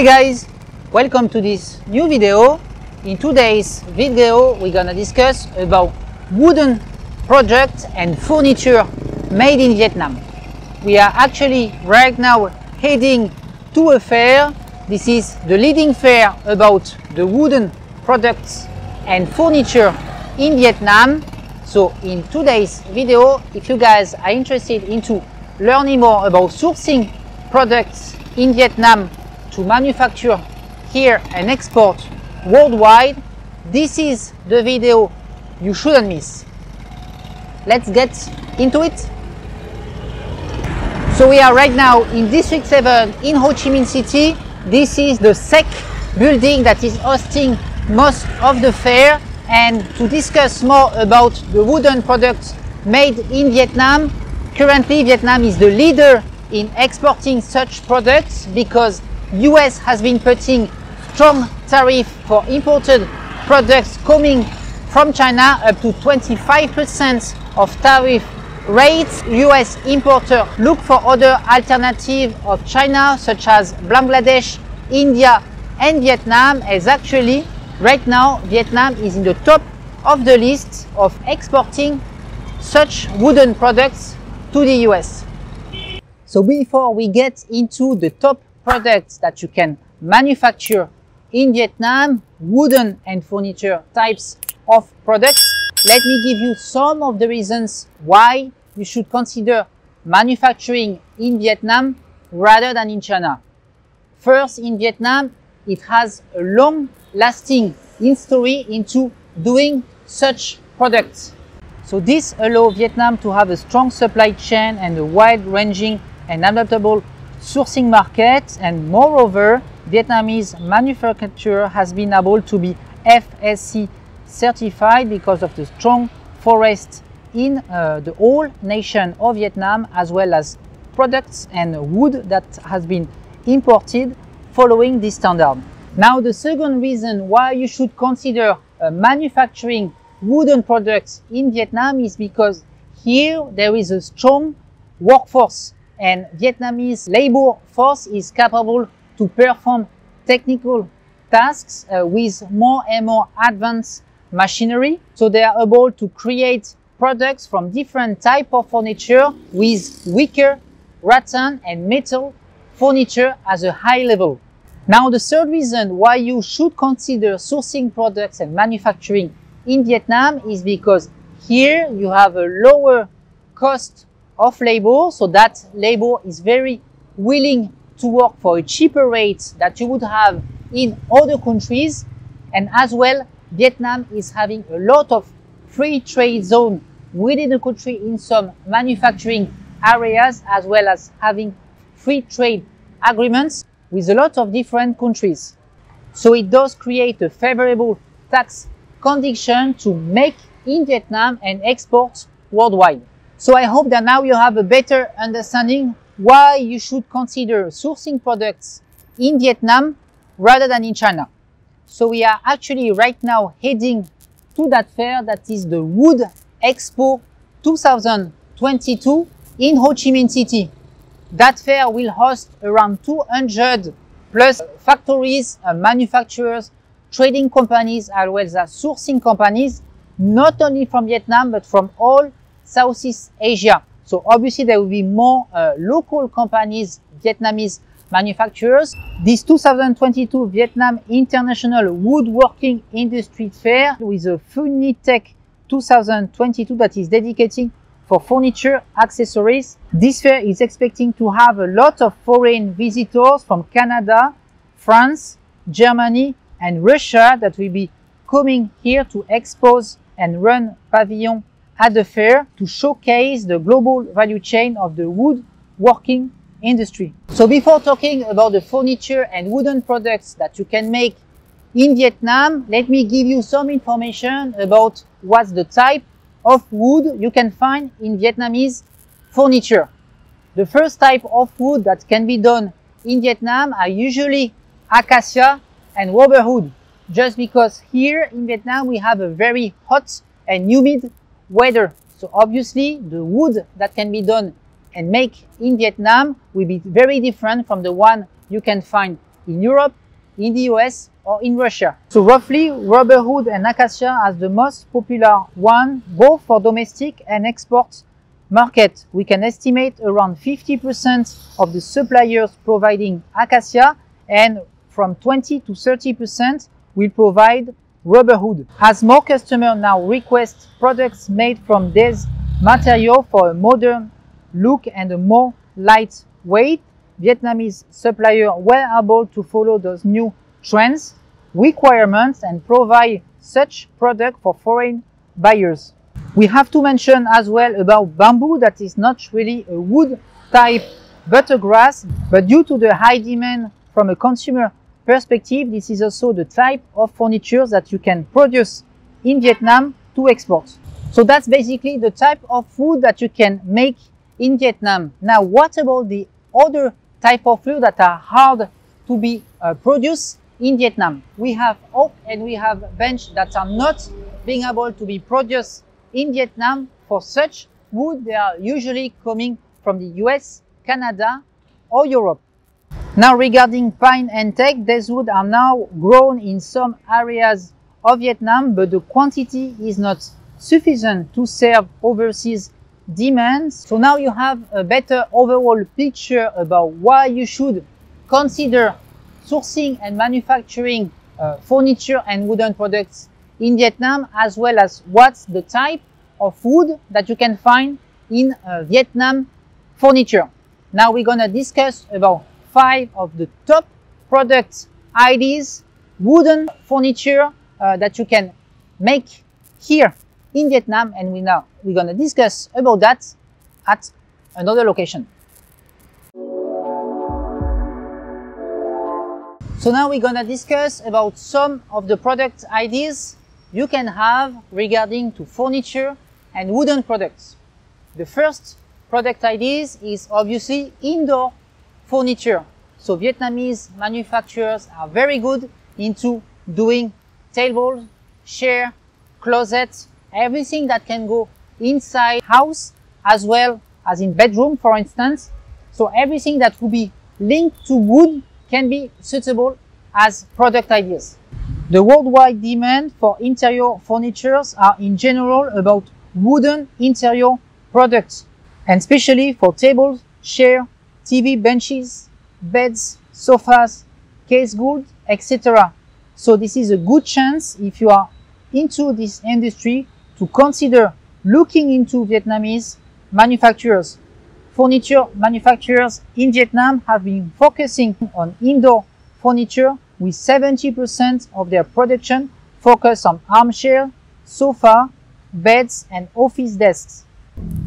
Hey guys, welcome to this new video. In today's video, we're gonna discuss about wooden projects and furniture made in Vietnam. We are actually right now heading to a fair. This is the leading fair about the wooden products and furniture in Vietnam. So in today's video, if you guys are interested into learning more about sourcing products in Vietnam to manufacture here and export worldwide, this is the video you shouldn't miss. Let's get into it. So we are right now in District 7 in Ho Chi Minh City. This is the SEC building that is hosting most of the fair and to discuss more about the wooden products made in Vietnam. Currently Vietnam is the leader in exporting such products because US has been putting strong tariff for imported products coming from China up to 25% of tariff rates. US importers look for other alternatives of China such as Bangladesh, India and Vietnam as actually right now Vietnam is in the top of the list of exporting such wooden products to the US. So before we get into the top products that you can manufacture in Vietnam, wooden and furniture types of products, let me give you some of the reasons why you should consider manufacturing in Vietnam rather than in China. First, in Vietnam, it has a long lasting history into doing such products. So this allows Vietnam to have a strong supply chain and a wide-ranging and adaptable sourcing market and moreover Vietnamese manufacturer has been able to be FSC certified because of the strong forest in uh, the whole nation of Vietnam as well as products and wood that has been imported following this standard. Now the second reason why you should consider uh, manufacturing wooden products in Vietnam is because here there is a strong workforce and Vietnamese labor force is capable to perform technical tasks uh, with more and more advanced machinery. So they are able to create products from different type of furniture with wicker, rattan and metal furniture as a high level. Now the third reason why you should consider sourcing products and manufacturing in Vietnam is because here you have a lower cost of labor, so that labor is very willing to work for a cheaper rate that you would have in other countries. And as well, Vietnam is having a lot of free trade zone within the country in some manufacturing areas, as well as having free trade agreements with a lot of different countries. So it does create a favorable tax condition to make in Vietnam and export worldwide. So I hope that now you have a better understanding why you should consider sourcing products in Vietnam rather than in China. So we are actually right now heading to that fair that is the Wood Expo 2022 in Ho Chi Minh City. That fair will host around 200 plus factories, uh, manufacturers, trading companies, as well as sourcing companies, not only from Vietnam, but from all Southeast Asia. So obviously there will be more uh, local companies, Vietnamese manufacturers. This 2022 Vietnam International Woodworking Industry Fair with a Funitech 2022 that is dedicating for furniture accessories. This fair is expecting to have a lot of foreign visitors from Canada, France, Germany and Russia that will be coming here to expose and run pavilion at the fair to showcase the global value chain of the woodworking industry. So before talking about the furniture and wooden products that you can make in Vietnam, let me give you some information about what's the type of wood you can find in Vietnamese furniture. The first type of wood that can be done in Vietnam are usually acacia and rubber wood, just because here in Vietnam we have a very hot and humid weather. So obviously the wood that can be done and make in Vietnam will be very different from the one you can find in Europe, in the US, or in Russia. So roughly, rubber wood and acacia are the most popular one, both for domestic and export market. We can estimate around 50% of the suppliers providing acacia and from 20 to 30% will provide rubber wood. As more customers now request products made from this material for a modern look and a more lightweight, Vietnamese suppliers were able to follow those new trends, requirements and provide such product for foreign buyers. We have to mention as well about bamboo that is not really a wood type but a grass, but due to the high demand from a consumer perspective, this is also the type of furniture that you can produce in Vietnam to export. So that's basically the type of food that you can make in Vietnam. Now, what about the other type of food that are hard to be uh, produced in Vietnam? We have oak and we have bench that are not being able to be produced in Vietnam. For such wood, they are usually coming from the US, Canada, or Europe. Now regarding pine and teak, these wood are now grown in some areas of Vietnam, but the quantity is not sufficient to serve overseas demands. So now you have a better overall picture about why you should consider sourcing and manufacturing uh, furniture and wooden products in Vietnam, as well as what's the type of wood that you can find in uh, Vietnam furniture. Now we're gonna discuss about five of the top product ideas, wooden furniture uh, that you can make here in Vietnam and we now we're going to discuss about that at another location. So now we're going to discuss about some of the product ideas you can have regarding to furniture and wooden products. The first product ideas is obviously indoor furniture. So Vietnamese manufacturers are very good into doing tables, chair, closets, everything that can go inside house as well as in bedroom, for instance. So everything that will be linked to wood can be suitable as product ideas. The worldwide demand for interior furnitures are in general about wooden interior products, and especially for tables, chairs, TV benches, beds, sofas, case goods, etc. So this is a good chance if you are into this industry to consider looking into Vietnamese manufacturers. Furniture manufacturers in Vietnam have been focusing on indoor furniture with 70% of their production focused on armchair, sofa, beds and office desks.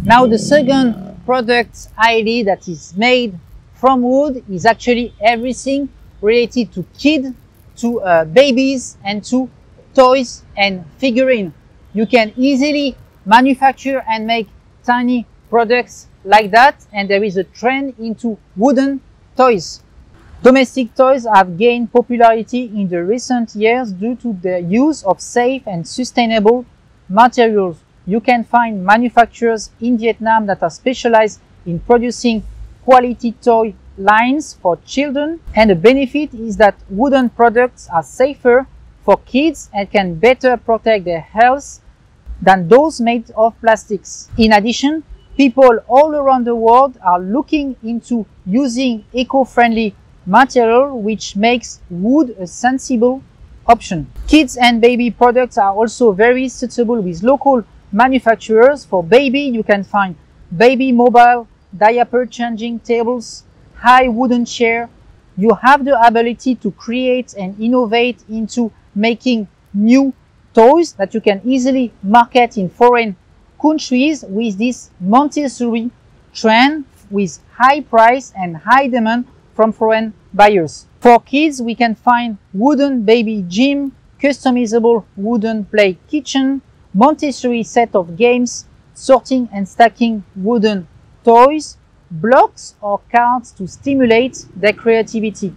Now the second product ID that is made from wood is actually everything related to kids, to uh, babies and to toys and figurine you can easily manufacture and make tiny products like that and there is a trend into wooden toys. Domestic toys have gained popularity in the recent years due to the use of safe and sustainable materials. You can find manufacturers in Vietnam that are specialized in producing quality toy lines for children and the benefit is that wooden products are safer for kids and can better protect their health than those made of plastics. In addition, people all around the world are looking into using eco-friendly material which makes wood a sensible option. Kids and baby products are also very suitable with local manufacturers. For baby, you can find baby mobile, diaper changing tables, high wooden chair. You have the ability to create and innovate into making new toys that you can easily market in foreign countries with this Montessori trend with high price and high demand from foreign buyers. For kids, we can find wooden baby gym, customizable wooden play kitchen, Montessori set of games, sorting and stacking wooden toys, blocks or cards to stimulate their creativity,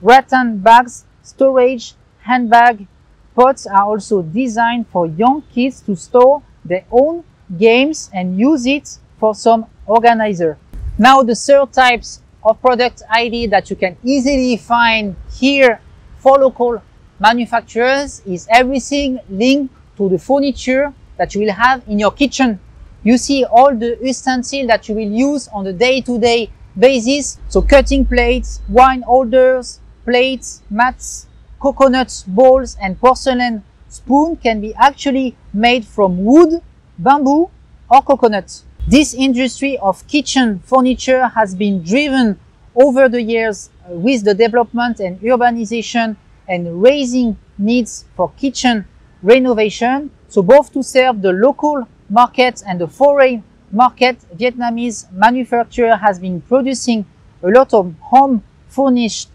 rattan bags, storage, handbag, Pots are also designed for young kids to store their own games and use it for some organizer. Now the third types of product ID that you can easily find here for local manufacturers is everything linked to the furniture that you will have in your kitchen. You see all the utensils that you will use on a day-to-day basis. So cutting plates, wine holders, plates, mats, coconut bowls and porcelain spoon can be actually made from wood, bamboo or coconut. This industry of kitchen furniture has been driven over the years uh, with the development and urbanization and raising needs for kitchen renovation. So both to serve the local market and the foreign market, Vietnamese manufacturer has been producing a lot of home furnished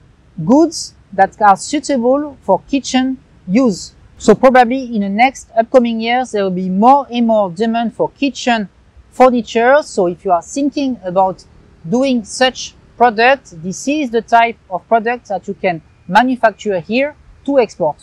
goods that are suitable for kitchen use. So probably in the next upcoming years, there will be more and more demand for kitchen furniture. So if you are thinking about doing such product, this is the type of product that you can manufacture here to export.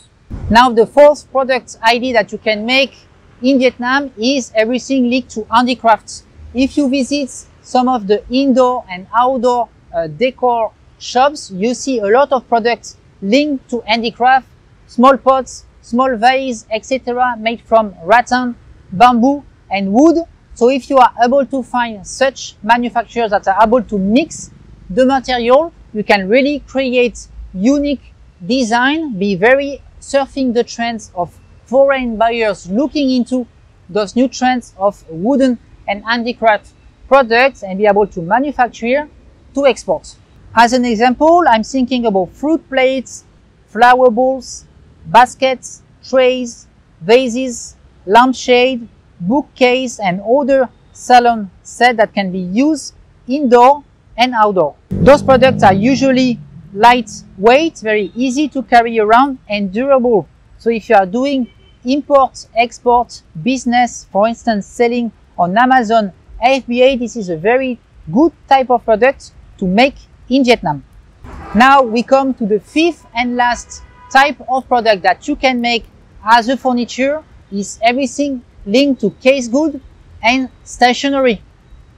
Now the fourth product ID that you can make in Vietnam is everything linked to handicrafts. If you visit some of the indoor and outdoor uh, decor shops, you see a lot of products linked to handicraft, small pots, small vase, etc. made from rattan, bamboo and wood. So if you are able to find such manufacturers that are able to mix the material, you can really create unique design, be very surfing the trends of foreign buyers looking into those new trends of wooden and handicraft products and be able to manufacture to export. As an example, I'm thinking about fruit plates, flower bowls, baskets, trays, vases, lampshade, bookcase and other salon set that can be used indoor and outdoor. Those products are usually lightweight, very easy to carry around and durable. So if you are doing import, export, business, for instance, selling on Amazon FBA, this is a very good type of product to make in Vietnam. Now we come to the fifth and last type of product that you can make as a furniture is everything linked to case good and stationery.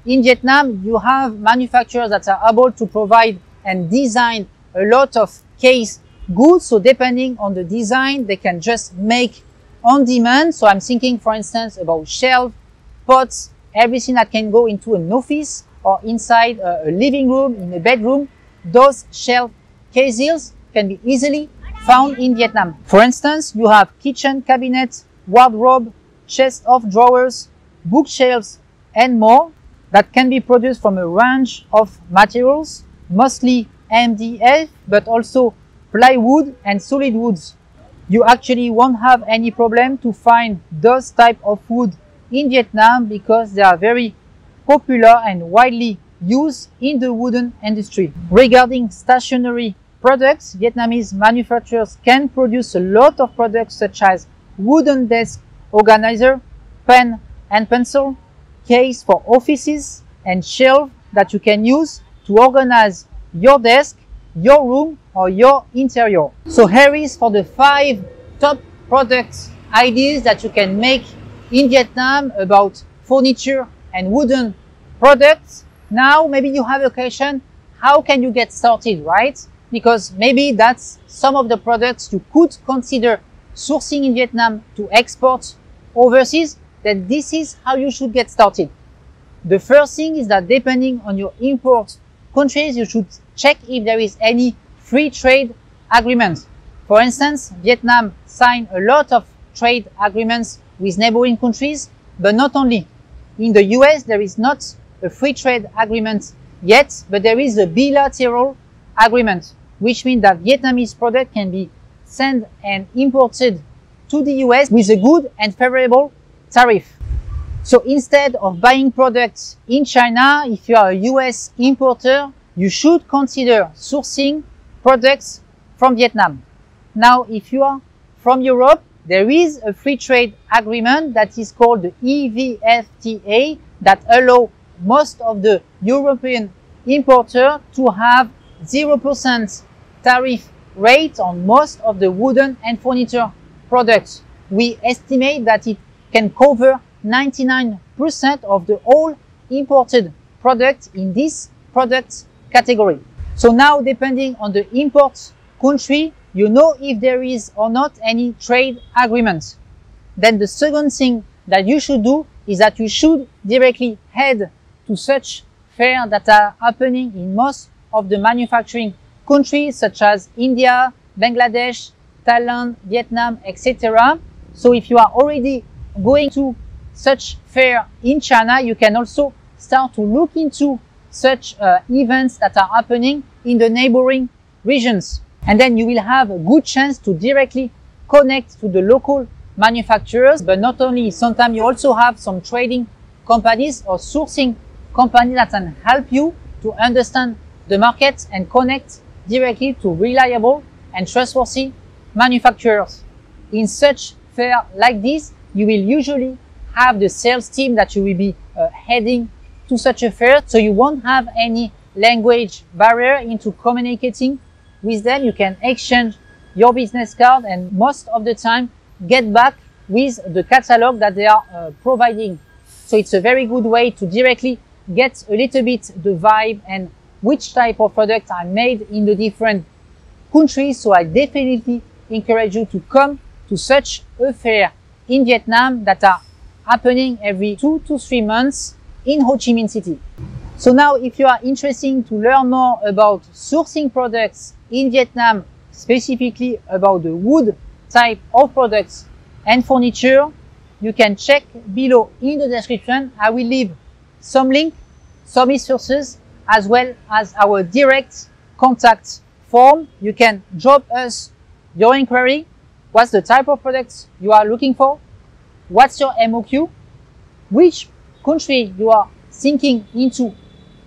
In Vietnam, you have manufacturers that are able to provide and design a lot of case goods. So depending on the design, they can just make on demand. So I'm thinking, for instance, about shelf, pots, everything that can go into an office or inside a, living room, in a bedroom. Those shelf cases can be easily found in Vietnam. For instance, you have kitchen cabinets, wardrobe, chest of drawers, bookshelves, and more that can be produced from a range of materials, mostly MDF, but also plywood and solid woods. You actually won't have any problem to find those type of wood in Vietnam because they are very popular and widely used in the wooden industry. Regarding stationery products, Vietnamese manufacturers can produce a lot of products such as wooden desk organizer, pen and pencil, case for offices, and shelf that you can use to organize your desk, your room, or your interior. So here is for the five top product ideas that you can make in Vietnam about furniture and wooden products. Now, maybe you have a question, how can you get started, right? Because maybe that's some of the products you could consider sourcing in Vietnam to export overseas, then this is how you should get started. The first thing is that depending on your import countries, you should check if there is any free trade agreement. For instance, Vietnam signed a lot of trade agreements with neighboring countries, but not only. In the US, there is not a free trade agreement yet, but there is a bilateral agreement, which means that Vietnamese product can be sent and imported to the US with a good and favorable tariff. So instead of buying products in China, if you are a US importer, you should consider sourcing products from Vietnam. Now, if you are from Europe, there is a free trade agreement that is called the EVFTA that allow most of the European importer to have 0% tariff rate on most of the wooden and furniture products. We estimate that it can cover 99% of the all imported products in this product category. So now depending on the import country, you know if there is or not any trade agreement. Then the second thing that you should do is that you should directly head to such fair that are happening in most of the manufacturing countries such as India, Bangladesh, Thailand, Vietnam, etc. So if you are already going to such fair in China, you can also start to look into such uh, events that are happening in the neighboring regions. And then you will have a good chance to directly connect to the local manufacturers, but not only, sometimes you also have some trading companies or sourcing companies that can help you to understand the market and connect directly to reliable and trustworthy manufacturers. In such fair like this, you will usually have the sales team that you will be uh, heading to such a fair, so you won't have any language barrier into communicating with them. You can exchange your business card and most of the time get back with the catalog that they are uh, providing. So it's a very good way to directly get a little bit the vibe and which type of products are made in the different countries. So I definitely encourage you to come to such a fair in Vietnam that are happening every two to three months in Ho Chi Minh City. So now if you are interested to learn more about sourcing products in Vietnam, specifically about the wood type of products and furniture, you can check below in the description. I will leave some link, some resources, as well as our direct contact form. You can drop us your inquiry. What's the type of products you are looking for? What's your MOQ? Which country you are thinking into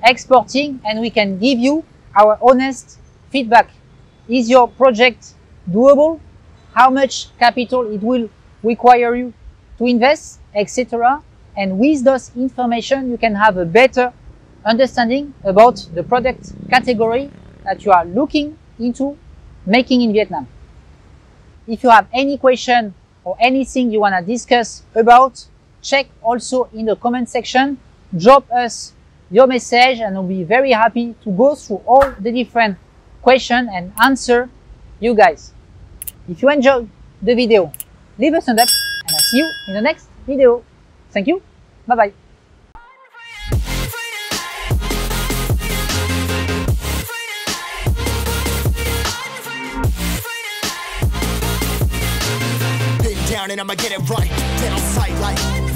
exporting and we can give you our honest feedback. Is your project doable? How much capital it will require you to invest, etc. And with those information, you can have a better understanding about the product category that you are looking into making in Vietnam. If you have any question or anything you want to discuss about, check also in the comment section, drop us your message and I'll be very happy to go through all the different questions and answer you guys. If you enjoyed the video, leave us a thumbs up and I'll see you in the next video. Thank you. Bye bye. And I'ma get it right. Get on sight like